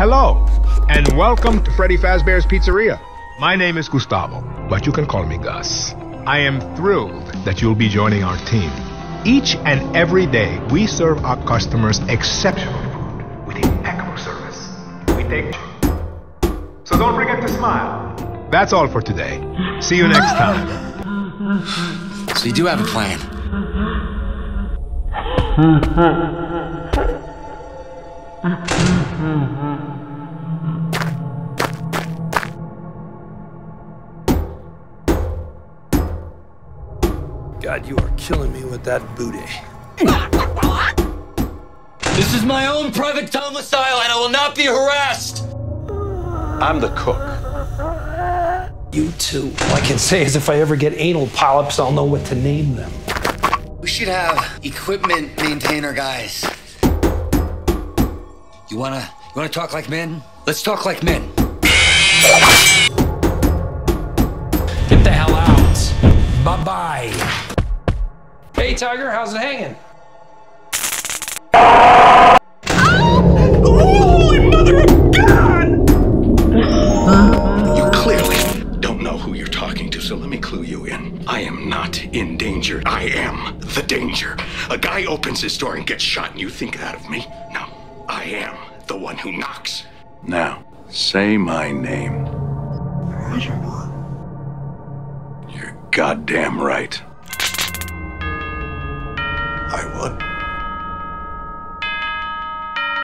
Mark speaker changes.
Speaker 1: Hello, and welcome to Freddy Fazbear's Pizzeria. My name is Gustavo, but you can call me Gus. I am thrilled that you'll be joining our team. Each and every day, we serve our customers exceptional food with impeccable service. We take. So don't forget to smile. That's all for today. See you next time.
Speaker 2: So you do have a plan.
Speaker 3: God, you are killing me with that booty.
Speaker 2: This is my own private domicile and I will not be harassed!
Speaker 4: I'm the cook.
Speaker 3: You too. All I can say is if I ever get anal polyps, I'll know what to name them.
Speaker 2: We should have equipment maintainer guys. You wanna you wanna talk like men? Let's talk like men.
Speaker 3: Get the hell out. Bye bye. Hey, Tiger, how's it hanging?
Speaker 5: You clearly don't know who you're talking to, so let me clue you in. I am not in danger. I am the danger. A guy opens his door and gets shot, and you think that of me? No, I am the one who knocks.
Speaker 4: Now, say my name. You're goddamn right.
Speaker 5: I want